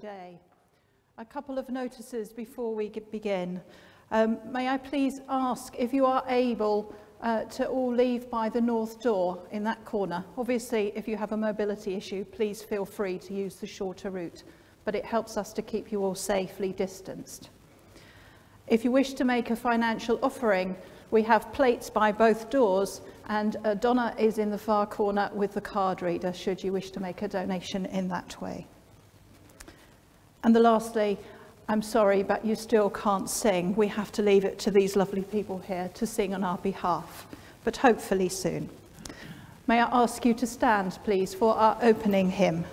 day. A couple of notices before we begin. Um, may I please ask if you are able uh, to all leave by the north door in that corner. Obviously, if you have a mobility issue, please feel free to use the shorter route, but it helps us to keep you all safely distanced. If you wish to make a financial offering, we have plates by both doors and uh, Donna is in the far corner with the card reader should you wish to make a donation in that way. And the lastly, I'm sorry, but you still can't sing. We have to leave it to these lovely people here to sing on our behalf, but hopefully soon. May I ask you to stand, please, for our opening hymn.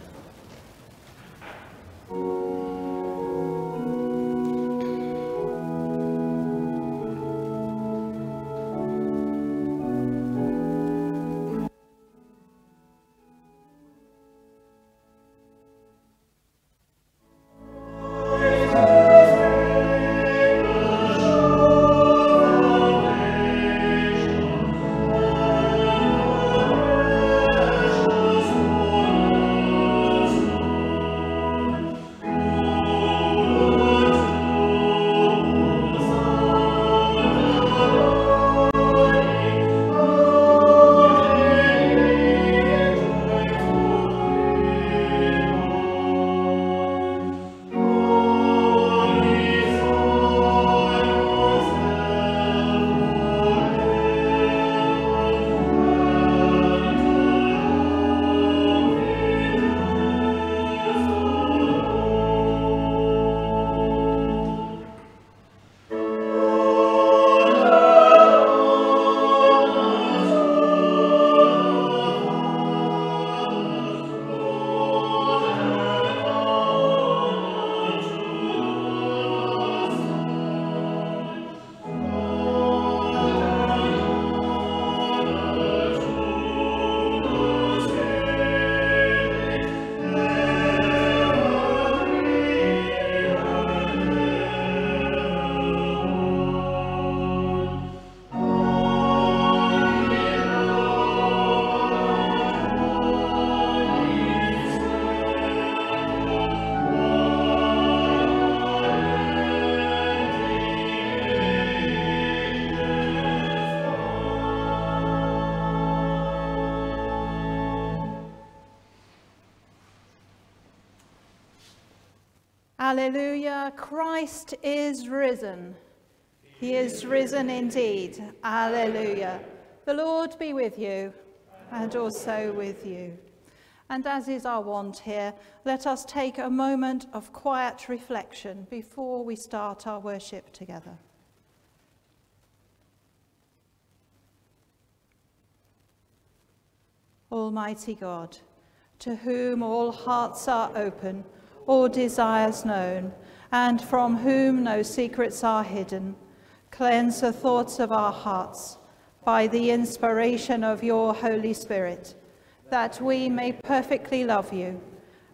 Alleluia, Christ is risen. He is risen indeed. Alleluia. The Lord be with you and also with you. And as is our wont here, let us take a moment of quiet reflection before we start our worship together. Almighty God, to whom all hearts are open, all desires known, and from whom no secrets are hidden. Cleanse the thoughts of our hearts by the inspiration of your Holy Spirit, that we may perfectly love you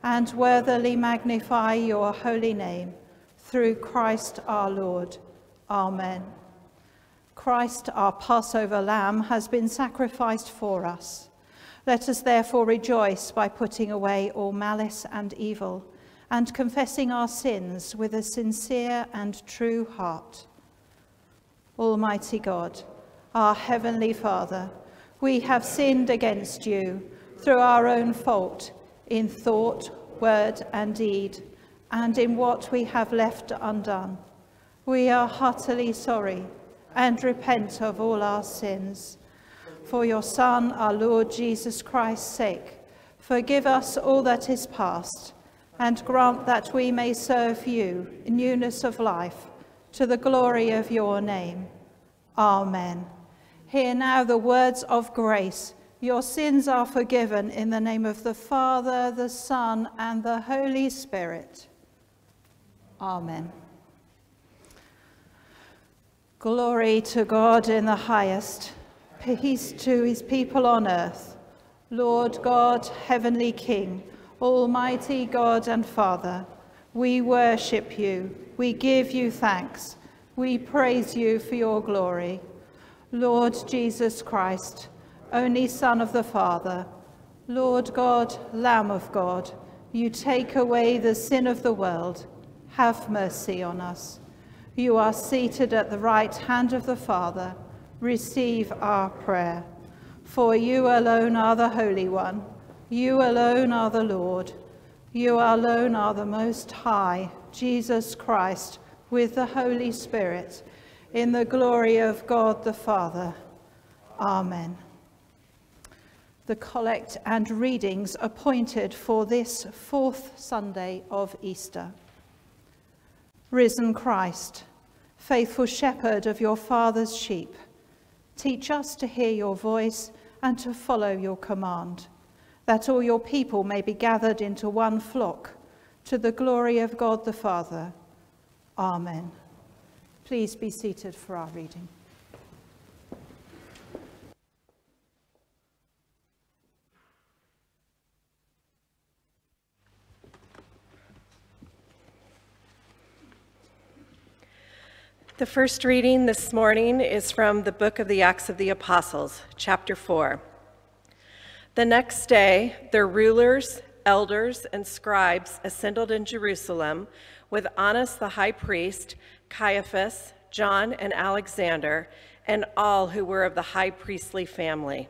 and worthily magnify your holy name, through Christ our Lord. Amen. Christ, our Passover lamb, has been sacrificed for us. Let us therefore rejoice by putting away all malice and evil, and confessing our sins with a sincere and true heart. Almighty God, our Heavenly Father, we have sinned against you through our own fault in thought, word and deed, and in what we have left undone. We are heartily sorry and repent of all our sins. For your Son, our Lord Jesus Christ's sake, forgive us all that is past, and grant that we may serve you in newness of life, to the glory of your name. Amen. Hear now the words of grace. Your sins are forgiven in the name of the Father, the Son, and the Holy Spirit. Amen. Glory to God in the highest, peace to his people on earth. Lord God, heavenly King, Almighty God and Father, we worship you, we give you thanks, we praise you for your glory. Lord Jesus Christ, only Son of the Father, Lord God, Lamb of God, you take away the sin of the world. Have mercy on us. You are seated at the right hand of the Father. Receive our prayer. For you alone are the Holy One. You alone are the Lord. You alone are the Most High, Jesus Christ, with the Holy Spirit, in the glory of God the Father. Amen the collect and readings appointed for this fourth Sunday of Easter. Risen Christ, faithful shepherd of your Father's sheep, teach us to hear your voice and to follow your command, that all your people may be gathered into one flock to the glory of God the Father. Amen. Please be seated for our reading. The first reading this morning is from the book of the Acts of the Apostles, chapter 4. The next day, their rulers, elders, and scribes assembled in Jerusalem with Annas the high priest, Caiaphas, John, and Alexander, and all who were of the high priestly family.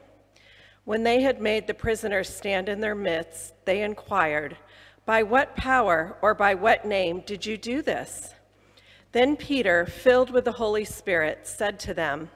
When they had made the prisoners stand in their midst, they inquired, By what power or by what name did you do this? Then Peter, filled with the Holy Spirit, said to them,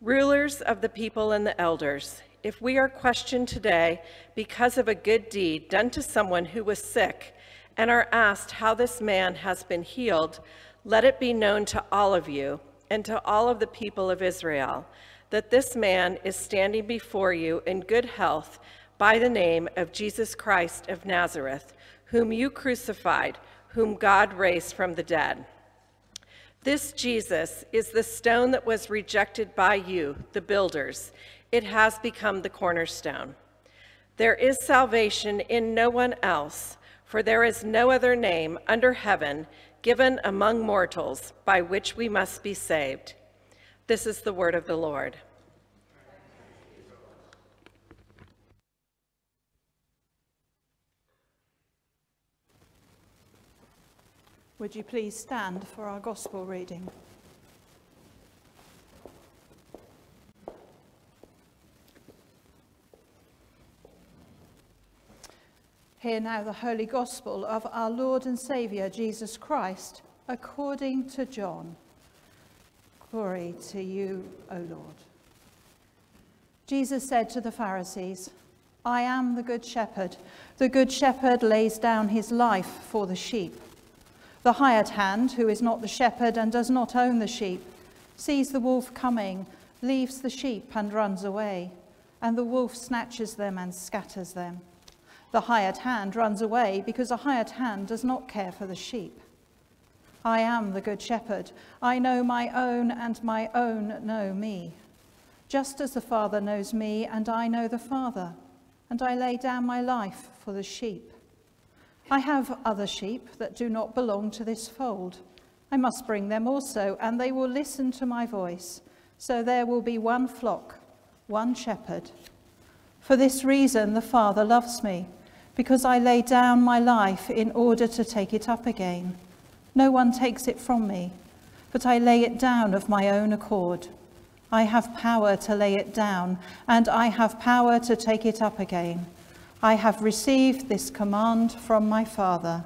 Rulers of the people and the elders, if we are questioned today because of a good deed done to someone who was sick and are asked how this man has been healed, let it be known to all of you and to all of the people of Israel that this man is standing before you in good health by the name of Jesus Christ of Nazareth, whom you crucified, whom God raised from the dead. This Jesus is the stone that was rejected by you, the builders. It has become the cornerstone. There is salvation in no one else, for there is no other name under heaven given among mortals by which we must be saved. This is the word of the Lord. Would you please stand for our gospel reading? Hear now the holy gospel of our Lord and Saviour Jesus Christ according to John. Glory to you, O Lord. Jesus said to the Pharisees, I am the good shepherd. The good shepherd lays down his life for the sheep. The hired hand, who is not the shepherd and does not own the sheep, sees the wolf coming, leaves the sheep and runs away, and the wolf snatches them and scatters them. The hired hand runs away because a hired hand does not care for the sheep. I am the good shepherd. I know my own, and my own know me. Just as the Father knows me, and I know the Father, and I lay down my life for the sheep. I have other sheep that do not belong to this fold. I must bring them also, and they will listen to my voice. So there will be one flock, one shepherd. For this reason the Father loves me, because I lay down my life in order to take it up again. No one takes it from me, but I lay it down of my own accord. I have power to lay it down, and I have power to take it up again. I have received this command from my Father.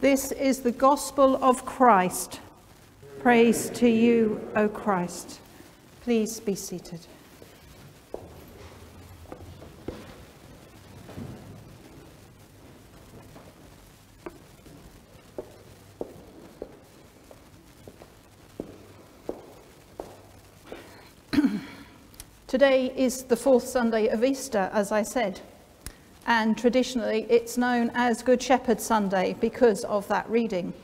This is the gospel of Christ. Praise to you, O Christ. Please be seated. Today is the fourth Sunday of Easter, as I said, and traditionally it's known as Good Shepherd Sunday because of that reading.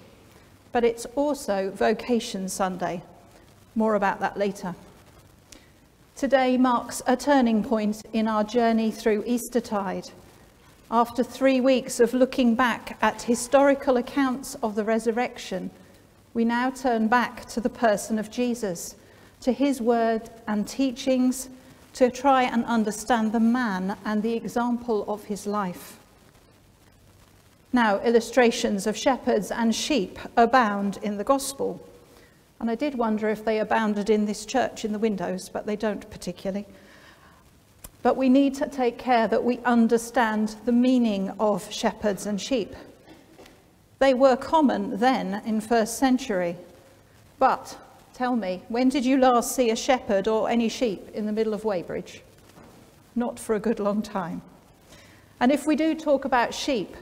But it's also Vocation Sunday. More about that later. Today marks a turning point in our journey through Eastertide. After three weeks of looking back at historical accounts of the resurrection, we now turn back to the person of Jesus, to his word and teachings, to try and understand the man and the example of his life. Now, illustrations of shepherds and sheep abound in the gospel. And I did wonder if they abounded in this church in the windows, but they don't particularly. But we need to take care that we understand the meaning of shepherds and sheep. They were common then in first century. But tell me, when did you last see a shepherd or any sheep in the middle of Weybridge? Not for a good long time. And if we do talk about sheep,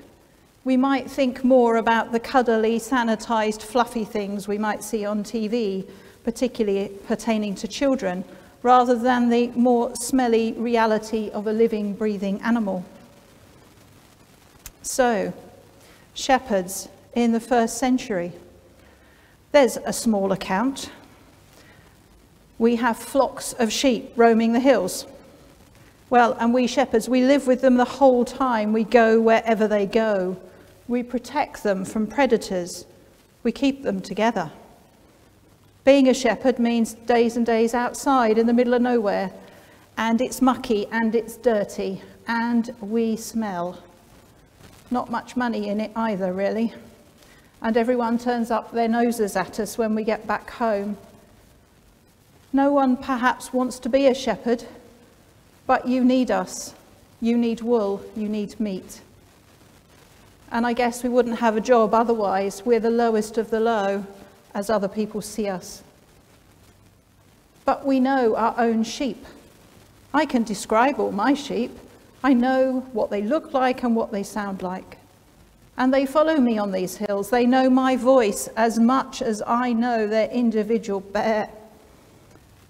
we might think more about the cuddly, sanitized, fluffy things we might see on TV, particularly pertaining to children, rather than the more smelly reality of a living, breathing animal. So, shepherds in the first century. There's a small account. We have flocks of sheep roaming the hills. Well, and we shepherds, we live with them the whole time. We go wherever they go. We protect them from predators. We keep them together. Being a shepherd means days and days outside in the middle of nowhere, and it's mucky and it's dirty, and we smell. Not much money in it either, really. And everyone turns up their noses at us when we get back home. No one perhaps wants to be a shepherd, but you need us. You need wool, you need meat. And I guess we wouldn't have a job otherwise. We're the lowest of the low as other people see us. But we know our own sheep. I can describe all my sheep. I know what they look like and what they sound like. And they follow me on these hills. They know my voice as much as I know their individual bear.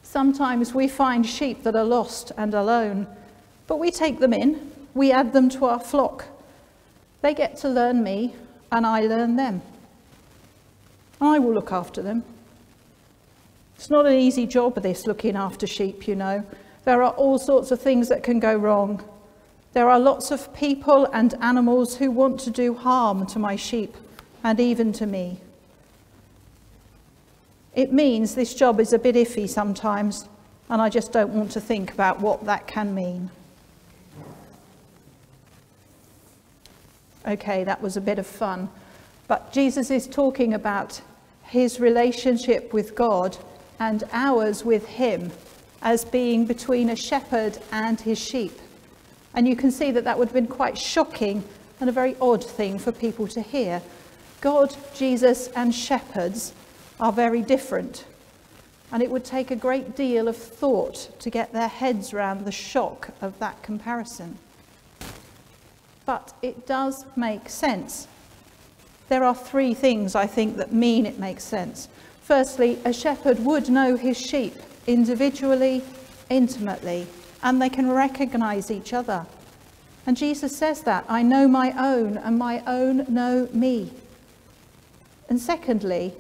Sometimes we find sheep that are lost and alone, but we take them in, we add them to our flock, they get to learn me, and I learn them. I will look after them. It's not an easy job, this looking after sheep, you know. There are all sorts of things that can go wrong. There are lots of people and animals who want to do harm to my sheep and even to me. It means this job is a bit iffy sometimes, and I just don't want to think about what that can mean. Okay, that was a bit of fun. But Jesus is talking about his relationship with God and ours with him as being between a shepherd and his sheep. And you can see that that would have been quite shocking and a very odd thing for people to hear. God, Jesus, and shepherds are very different. And it would take a great deal of thought to get their heads around the shock of that comparison but it does make sense. There are three things I think that mean it makes sense. Firstly, a shepherd would know his sheep individually, intimately, and they can recognize each other. And Jesus says that, I know my own, and my own know me. And secondly,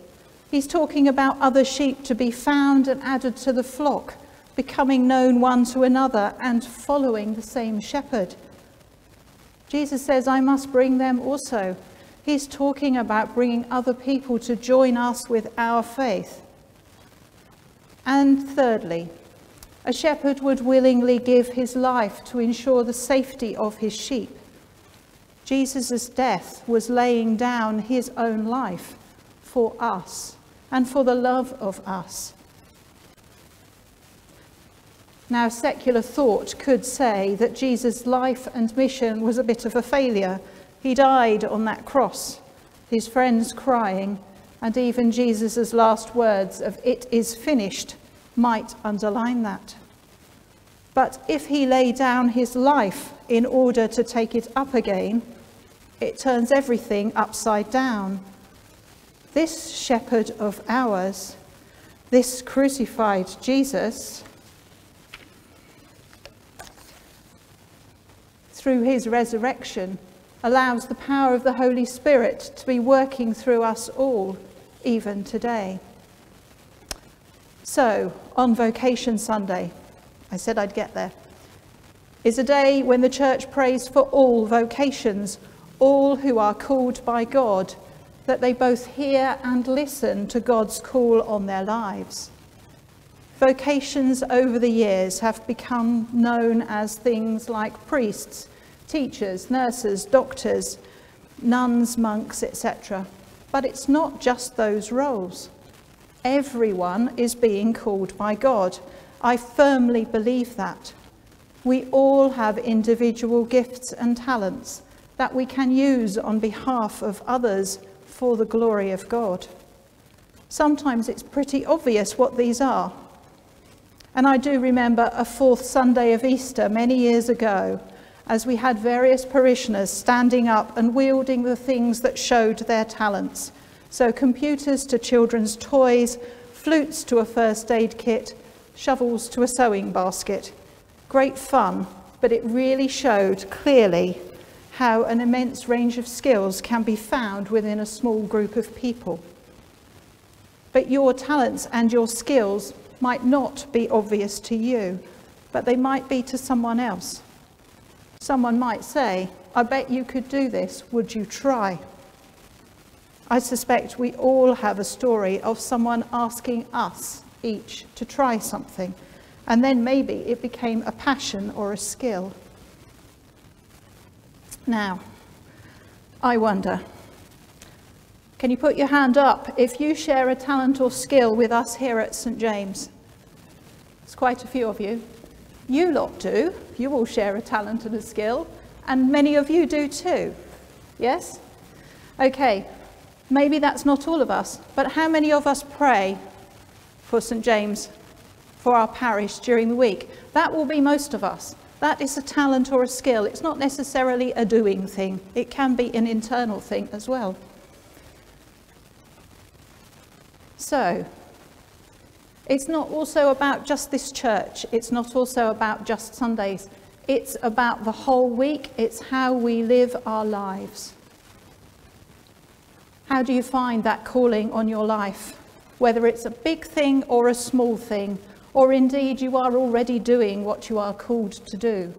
he's talking about other sheep to be found and added to the flock, becoming known one to another and following the same shepherd. Jesus says, I must bring them also. He's talking about bringing other people to join us with our faith. And thirdly, a shepherd would willingly give his life to ensure the safety of his sheep. Jesus' death was laying down his own life for us and for the love of us. Now, secular thought could say that Jesus' life and mission was a bit of a failure. He died on that cross, his friends crying, and even Jesus' last words of, It is finished, might underline that. But if he lay down his life in order to take it up again, it turns everything upside down. This shepherd of ours, this crucified Jesus, through his resurrection allows the power of the Holy Spirit to be working through us all, even today. So, on Vocation Sunday, I said I'd get there, is a day when the church prays for all vocations, all who are called by God, that they both hear and listen to God's call on their lives. Vocations over the years have become known as things like priests, teachers, nurses, doctors, nuns, monks, etc. But it's not just those roles. Everyone is being called by God. I firmly believe that. We all have individual gifts and talents that we can use on behalf of others for the glory of God. Sometimes it's pretty obvious what these are. And I do remember a fourth Sunday of Easter many years ago as we had various parishioners standing up and wielding the things that showed their talents. So, computers to children's toys, flutes to a first aid kit, shovels to a sewing basket. Great fun, but it really showed clearly how an immense range of skills can be found within a small group of people. But your talents and your skills might not be obvious to you, but they might be to someone else. Someone might say, I bet you could do this. Would you try? I suspect we all have a story of someone asking us each to try something, and then maybe it became a passion or a skill. Now, I wonder can you put your hand up if you share a talent or skill with us here at St James? It's quite a few of you. You lot do. You all share a talent and a skill, and many of you do too. Yes? Okay, maybe that's not all of us, but how many of us pray for St James, for our parish during the week? That will be most of us. That is a talent or a skill. It's not necessarily a doing thing, it can be an internal thing as well. So, it's not also about just this church. It's not also about just Sundays. It's about the whole week. It's how we live our lives. How do you find that calling on your life? Whether it's a big thing or a small thing, or indeed you are already doing what you are called to do.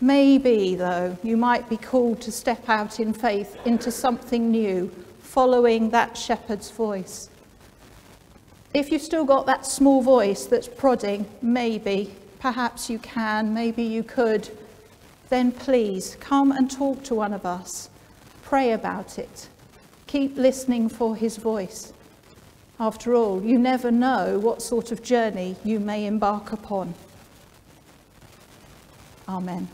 Maybe, though, you might be called to step out in faith into something new following that shepherd's voice. If you've still got that small voice that's prodding, maybe, perhaps you can, maybe you could, then please come and talk to one of us. Pray about it. Keep listening for his voice. After all, you never know what sort of journey you may embark upon. Amen.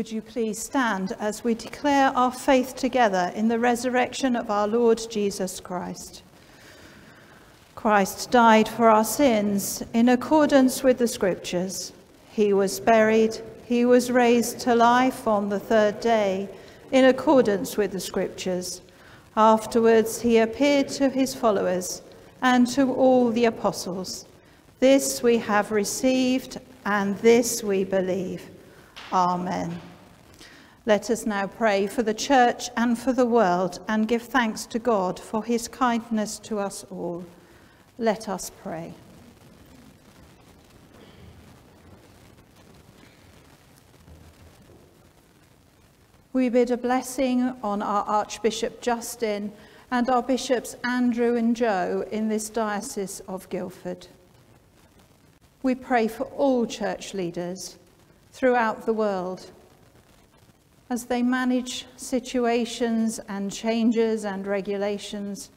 Would you please stand as we declare our faith together in the resurrection of our Lord Jesus Christ? Christ died for our sins in accordance with the Scriptures. He was buried, he was raised to life on the third day in accordance with the Scriptures. Afterwards, he appeared to his followers and to all the apostles. This we have received, and this we believe. Amen. Let us now pray for the church and for the world and give thanks to God for his kindness to us all. Let us pray. We bid a blessing on our Archbishop Justin and our bishops Andrew and Joe in this diocese of Guildford. We pray for all church leaders throughout the world as they manage situations and changes and regulations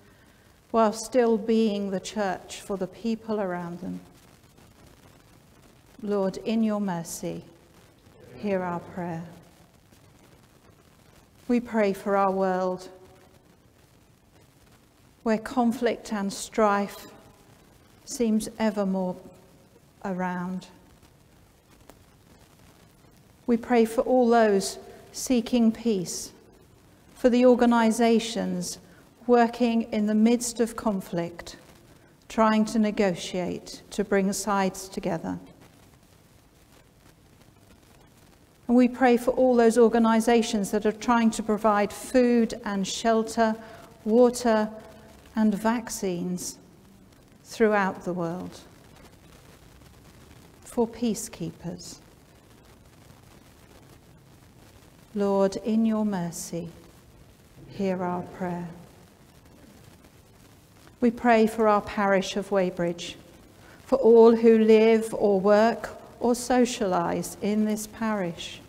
while still being the church for the people around them. Lord, in your mercy, hear our prayer. We pray for our world, where conflict and strife seems ever more around. We pray for all those seeking peace, for the organizations working in the midst of conflict, trying to negotiate to bring sides together. And we pray for all those organizations that are trying to provide food and shelter, water and vaccines throughout the world. For peacekeepers. Lord, in your mercy, hear our prayer. We pray for our parish of Weybridge, for all who live or work or socialise in this parish.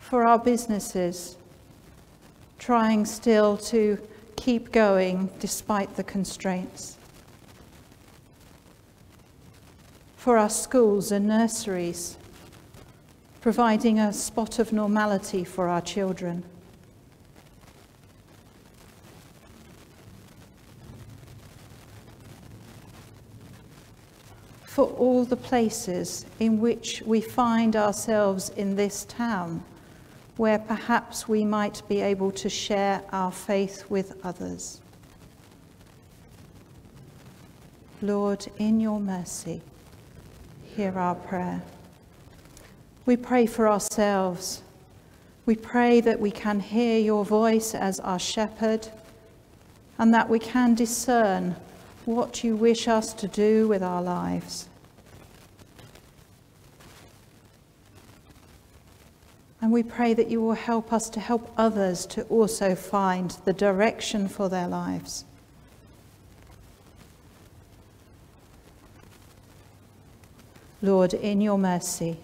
For our businesses, trying still to keep going despite the constraints. For our schools and nurseries, providing a spot of normality for our children. for all the places in which we find ourselves in this town, where perhaps we might be able to share our faith with others. Lord, in your mercy, hear our prayer. We pray for ourselves. We pray that we can hear your voice as our shepherd and that we can discern what you wish us to do with our lives. And we pray that you will help us to help others to also find the direction for their lives. Lord, in your mercy,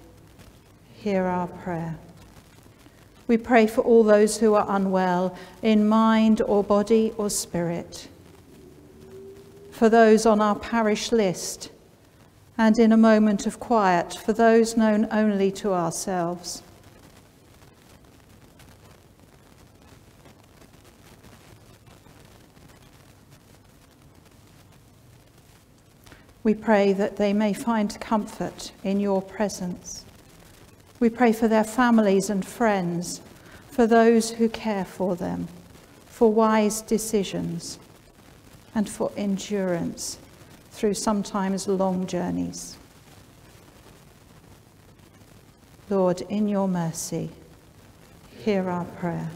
hear our prayer. We pray for all those who are unwell in mind or body or spirit for those on our parish list, and in a moment of quiet for those known only to ourselves. We pray that they may find comfort in your presence. We pray for their families and friends, for those who care for them, for wise decisions and for endurance through sometimes long journeys. Lord, in your mercy, hear our prayer.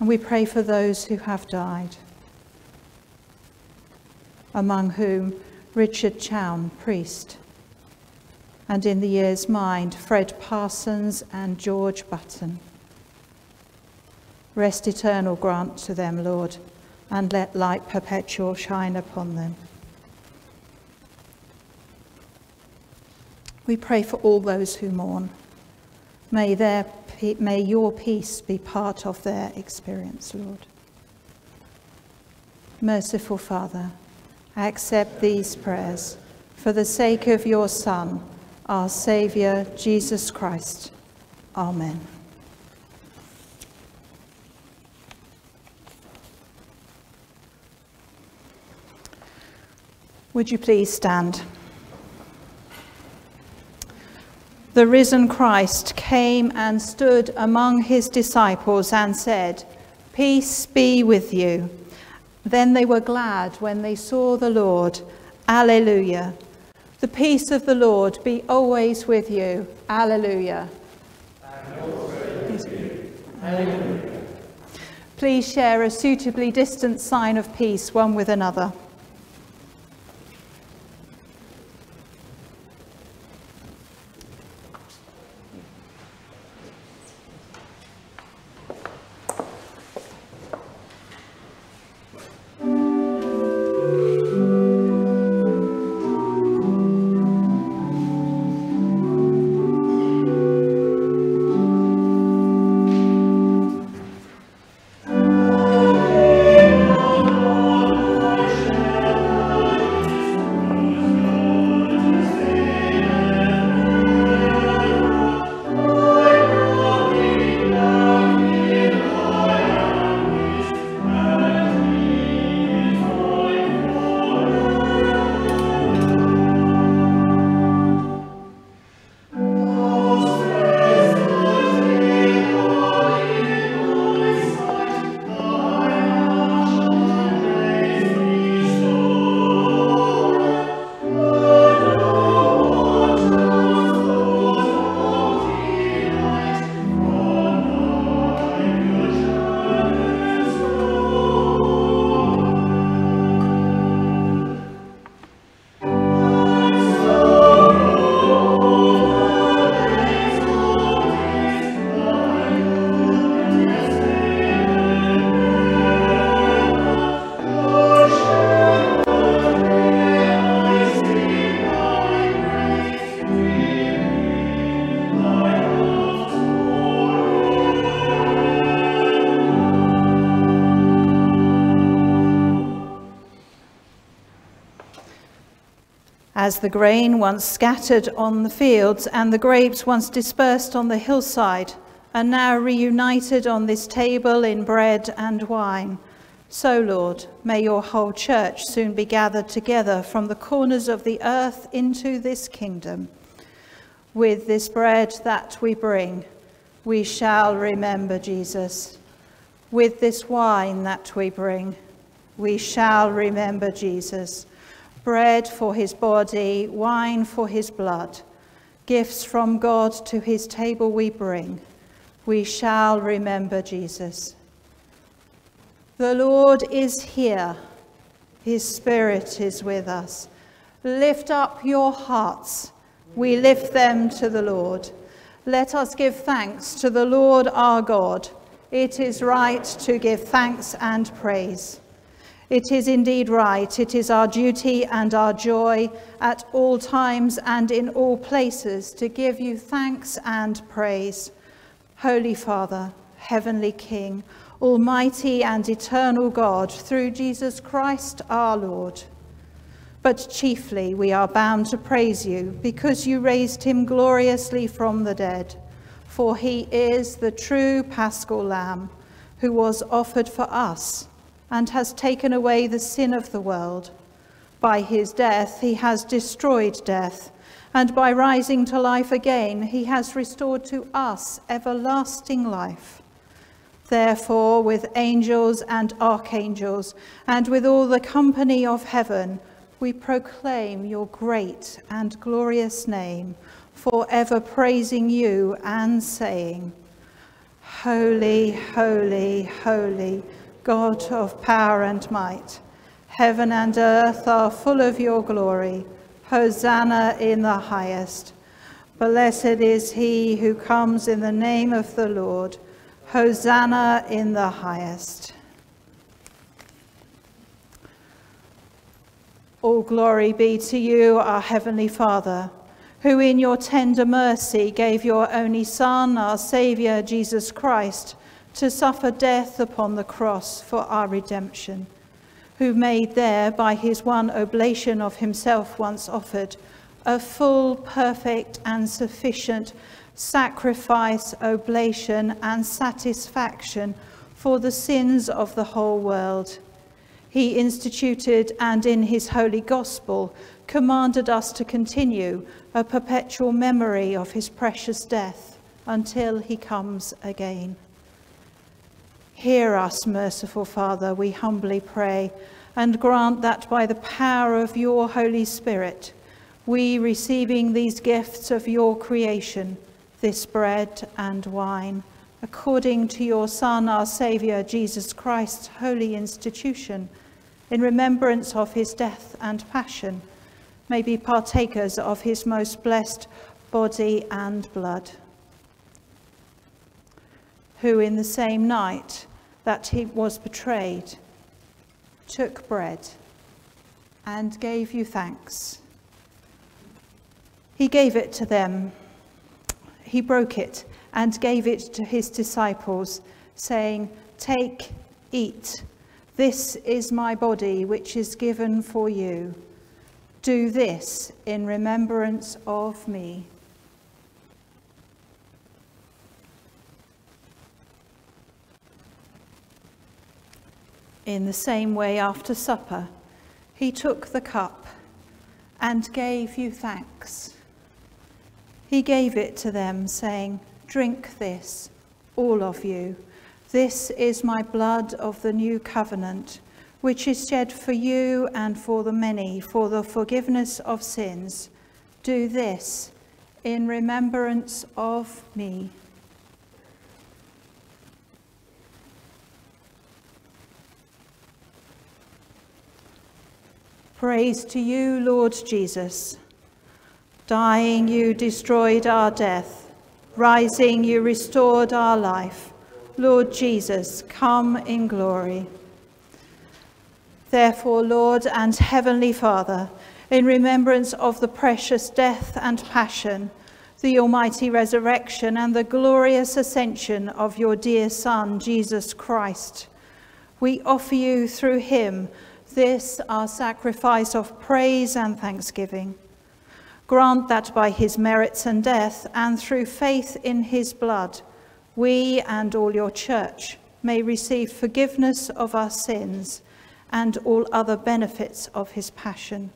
And we pray for those who have died, among whom Richard Chown, priest, and in the year's mind, Fred Parsons and George Button. Rest eternal grant to them, Lord and let light perpetual shine upon them. We pray for all those who mourn. May, their, may your peace be part of their experience, Lord. Merciful Father, accept these prayers for the sake of your Son, our Saviour, Jesus Christ. Amen. Would you please stand? The risen Christ came and stood among his disciples and said, Peace be with you. Then they were glad when they saw the Lord. Alleluia. The peace of the Lord be always with you. Alleluia. Please share a suitably distant sign of peace one with another. As the grain once scattered on the fields and the grapes once dispersed on the hillside, are now reunited on this table in bread and wine, so, Lord, may your whole church soon be gathered together from the corners of the earth into this kingdom. With this bread that we bring, we shall remember Jesus. With this wine that we bring, we shall remember Jesus. Bread for his body, wine for his blood. Gifts from God to his table we bring. We shall remember Jesus. The Lord is here. His Spirit is with us. Lift up your hearts. We lift them to the Lord. Let us give thanks to the Lord our God. It is right to give thanks and praise. It is indeed right. It is our duty and our joy at all times and in all places to give you thanks and praise. Holy Father, Heavenly King, Almighty and eternal God, through Jesus Christ our Lord. But chiefly we are bound to praise you because you raised him gloriously from the dead. For he is the true paschal lamb who was offered for us and has taken away the sin of the world. By his death he has destroyed death, and by rising to life again he has restored to us everlasting life. Therefore, with angels and archangels, and with all the company of heaven, we proclaim your great and glorious name, forever praising you and saying, Holy, holy, holy, God of power and might, heaven and earth are full of your glory. Hosanna in the highest. Blessed is he who comes in the name of the Lord. Hosanna in the highest. All glory be to you, our Heavenly Father, who in your tender mercy gave your only Son, our Saviour, Jesus Christ, to suffer death upon the cross for our redemption, who made there, by his one oblation of himself once offered, a full, perfect, and sufficient sacrifice, oblation, and satisfaction for the sins of the whole world. He instituted and in his holy gospel commanded us to continue a perpetual memory of his precious death until he comes again. Hear us, merciful Father, we humbly pray, and grant that by the power of your Holy Spirit, we, receiving these gifts of your creation, this bread and wine, according to your Son, our Saviour, Jesus Christ's holy institution, in remembrance of his death and passion, may be partakers of his most blessed body and blood, who in the same night that he was betrayed, took bread and gave you thanks. He gave it to them he broke it and gave it to his disciples, saying, Take, eat. This is my body, which is given for you. Do this in remembrance of me. In the same way, after supper, he took the cup and gave you thanks he gave it to them, saying, Drink this, all of you. This is my blood of the new covenant, which is shed for you and for the many for the forgiveness of sins. Do this in remembrance of me. Praise to you, Lord Jesus. Dying, you destroyed our death. Rising, you restored our life. Lord Jesus, come in glory. Therefore, Lord and Heavenly Father, in remembrance of the precious death and passion, the almighty resurrection, and the glorious ascension of your dear Son, Jesus Christ, we offer you through him this our sacrifice of praise and thanksgiving grant that by his merits and death, and through faith in his blood, we and all your church may receive forgiveness of our sins and all other benefits of his passion.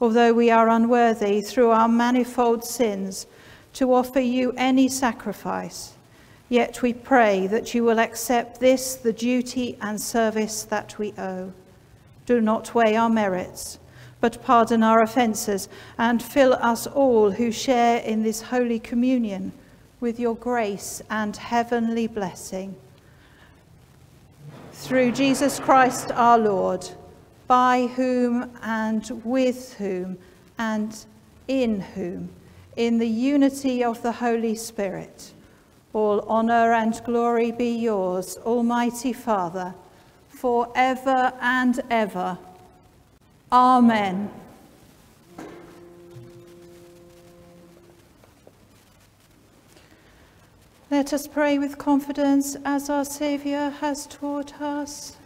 Although we are unworthy through our manifold sins to offer you any sacrifice, yet we pray that you will accept this, the duty and service that we owe. Do not weigh our merits, but pardon our offences and fill us all who share in this holy communion with your grace and heavenly blessing. Through Jesus Christ our Lord, by whom and with whom and in whom, in the unity of the Holy Spirit, all honour and glory be yours, Almighty Father, for ever and ever. Amen. Let us pray with confidence as our Saviour has taught us.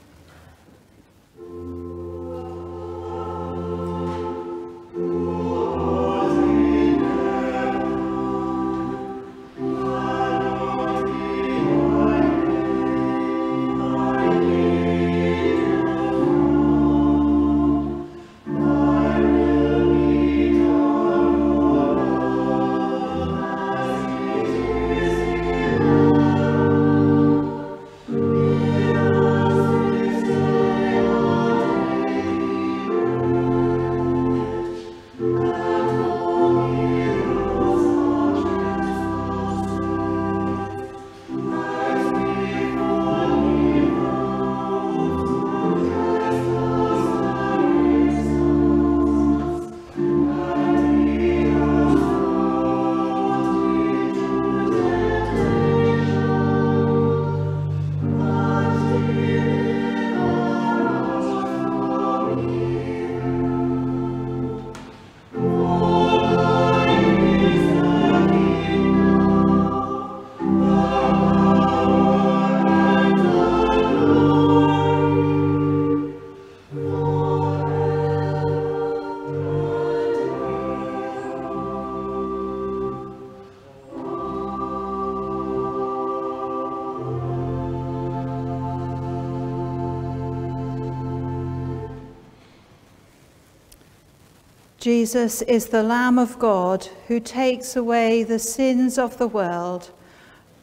Jesus is the Lamb of God who takes away the sins of the world.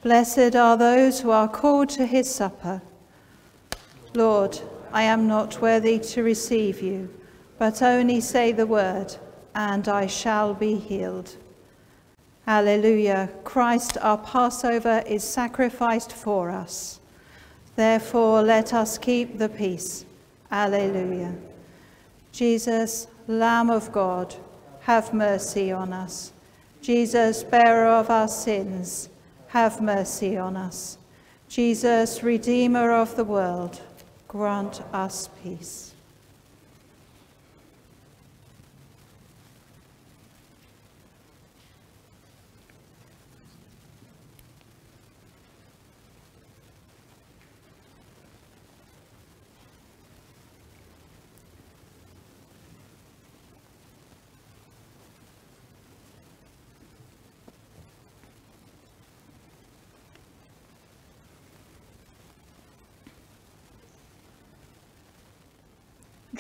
Blessed are those who are called to his supper. Lord, I am not worthy to receive you, but only say the word, and I shall be healed. Alleluia. Christ, our Passover, is sacrificed for us. Therefore, let us keep the peace. Alleluia. Jesus, Lamb of God, have mercy on us. Jesus, bearer of our sins, have mercy on us. Jesus, Redeemer of the world, grant us peace.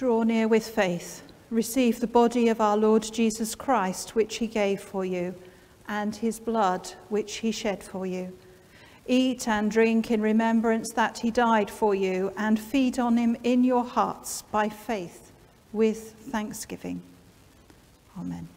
Draw near with faith. Receive the body of our Lord Jesus Christ, which he gave for you, and his blood, which he shed for you. Eat and drink in remembrance that he died for you, and feed on him in your hearts by faith with thanksgiving. Amen.